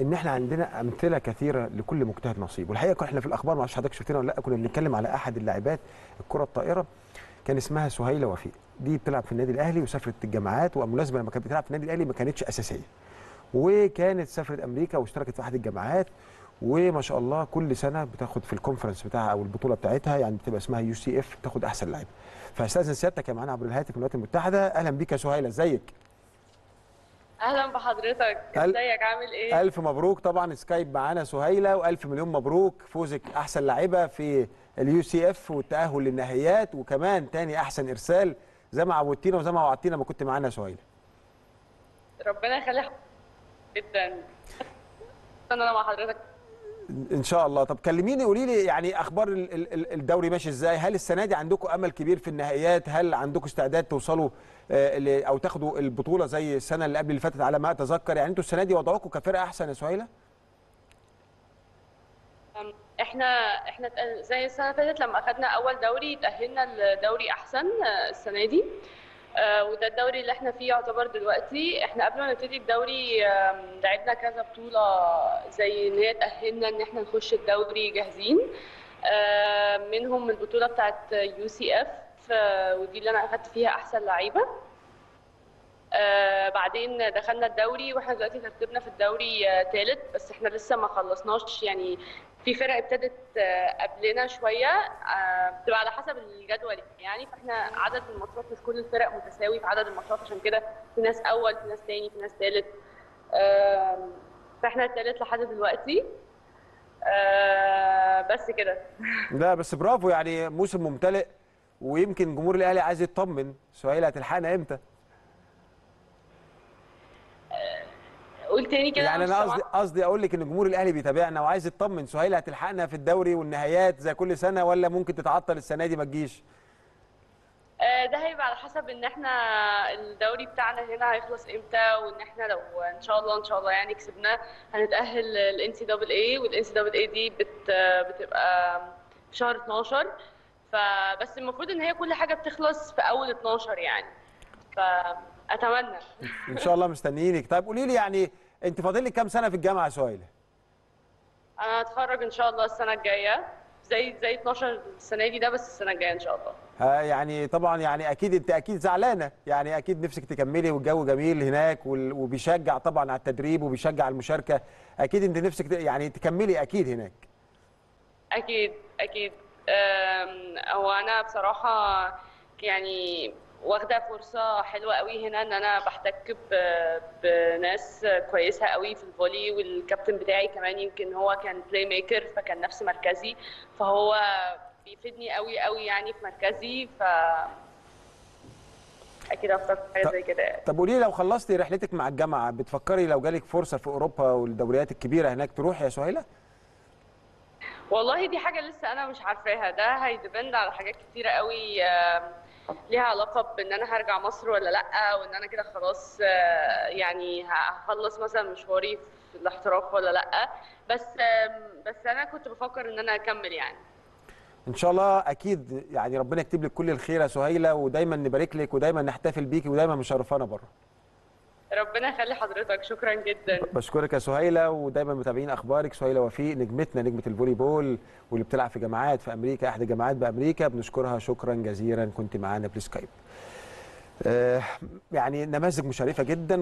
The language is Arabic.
إن إحنا عندنا أمثلة كثيرة لكل مجتهد نصيب. والحقيقة إحنا في الأخبار ما أعرفش حضرتك شفتنا ولا لأ كنا بنتكلم على أحد اللاعبات الكرة الطائرة كان اسمها سهيلة وفيق. دي بتلعب في النادي الأهلي وسافرت الجامعات وبالمناسبه لما كانت بتلعب في النادي الأهلي ما كانتش أساسية. وكانت سافرت أمريكا واشتركت في أحد الجامعات وما شاء الله كل سنة بتاخد في ال conference بتاعها أو البطولة بتاعتها يعني بتبقى اسمها UCF بتاخد أحسن لاعب. فأستاذن سيادتك يا معانا عبر الهاتف من الولايات المتحدة أهلا بيك يا سهيلة إزيك؟ أهلا بحضرتك. إزيك؟ عامل إيه؟ ألف مبروك. طبعا سكايب معانا سهيلة وألف مليون مبروك. فوزك أحسن لاعبه في ال UCF والتاهل للنهائيات وكمان تاني أحسن إرسال زي ما عودتينا وزي ما وعدتينا ما كنت معانا سهيلة. ربنا يخلي حضرتك جدا. أنا مع حضرتك. إن شاء الله. طب كلميني قولي لي يعني أخبار ال- ال- ال- الدوري ماشي إزاي؟ هل السنة دي عندكم أمل كبير في النهائيات؟ هل عندكم استعداد توصلوا آه، أو تاخدوا البطولة زي السنة اللي قبل اللي فاتت؟ على ما أتذكر يعني أنتوا السنة دي وضعكم كفرقة أحسن يا سهيلة؟ إحنا إحنا زي السنة اللي فاتت لما أخدنا أول دوري تأهلنا لدوري أحسن آه، السنة دي. وده الدوري اللي إحنا فيه يعتبر دلوقتي. إحنا قبل ما نبتدي الدوري لعبنا كذا بطولة زي إن هي تأهلنا إن إحنا نخش الدوري جاهزين. آه، منهم البطولة بتاعت UCF ودي اللي أنا أخدت فيها أحسن لعيبة. آه بعدين دخلنا الدوري وإحنا دلوقتي ترتيبنا في الدوري آه تالت بس إحنا لسه ما خلصناش. يعني في فرق ابتدت آه قبلنا شوية آه بتبقى على حسب الجدول يعني فإحنا عدد الماتشات مش كل الفرق متساوي في عدد الماتشات عشان كده في ناس أول في ناس تاني في ناس تالت. فإحنا التالت لحد دلوقتي. آه بس كده. لا بس برافو يعني موسم ممتلئ ويمكن جمهور الأهلي عايز يطمن. سهيله هتلحقنا إمتى؟ قول تاني كده يعني أنا. قصدي قصدي أقول لك إن جمهور الأهلي بيتابعنا وعايز يطمن سهيله هتلحقنا في الدوري والنهايات زي كل سنة ولا ممكن تتعطل السنة دي؟ ما تجيش. آه، ده هيبقى على حسب إن إحنا الدوري بتاعنا هنا هيخلص إمتى وإن إحنا لو إن شاء الله إن شاء الله يعني كسبناه هنتأهل الان سي دبل اي والان سي دبل اي دي بت بتبقى في شهر 12 فبس المفروض إن هي كل حاجة بتخلص في أول 12 يعني. فاتمنى إن شاء الله مستنيينك. طيب قولي لي يعني انت فاضل لك كام سنة في الجامعة يا سهيله أنا هتخرج ان شاء الله السنة الجاية. زي زي 12 السنة دي ده بس السنة الجاية ان شاء الله. ها يعني طبعا يعني أكيد أنت أكيد زعلانة. يعني أكيد نفسك تكملي والجو جميل هناك وبيشجع طبعا على التدريب وبيشجع على المشاركة. أكيد أنت نفسك يعني تكملي أكيد هناك. أكيد أكيد. هو أنا بصراحة يعني واخدة فرصة حلوة قوي هنا إن أنا بحتك بناس كويسة قوي في ال volley والكابتن بتاعي كمان يمكن هو كان playmaker فكان نفس مركزي فهو بيفيدني قوي قوي يعني في مركزي ف أكيد اختار حاجة طب- زي كده يعني. طب قولي لي لو خلصتي رحلتك مع الجامعة بتفكري لو جالك فرصة في أوروبا والدوريات الكبيرة هناك تروحي يا سهيلة والله دي حاجة لسه أنا مش عارفاها. ده هيدبند على حاجات كتيرة قوي ليها علاقة بإن أنا هرجع مصر ولا لأ وإن أنا كده خلاص آه، يعني هخلص مثلا مشواري في الاحتراف ولا لأ. بس بس أنا كنت بفكر إن أنا أكمل يعني. إن شاء الله أكيد يعني ربنا يكتب لك كل الخير يا سهيلة ودايما نبارك لك ودايما نحتفل بيكي ودايما مشرفانا بره ربنا يخلي حضرتك. شكرا جدا. بشكرك يا سهيلة ودايما متابعين أخبارك. سهيلة وفيق نجمتنا نجمة الفولي بول واللي بتلعب في جامعات في أمريكا أحد الجامعات بأمريكا بنشكرها شكرا جزيلا. كنت معانا بالسكايب آه يعني نماذج مشرفة جدا.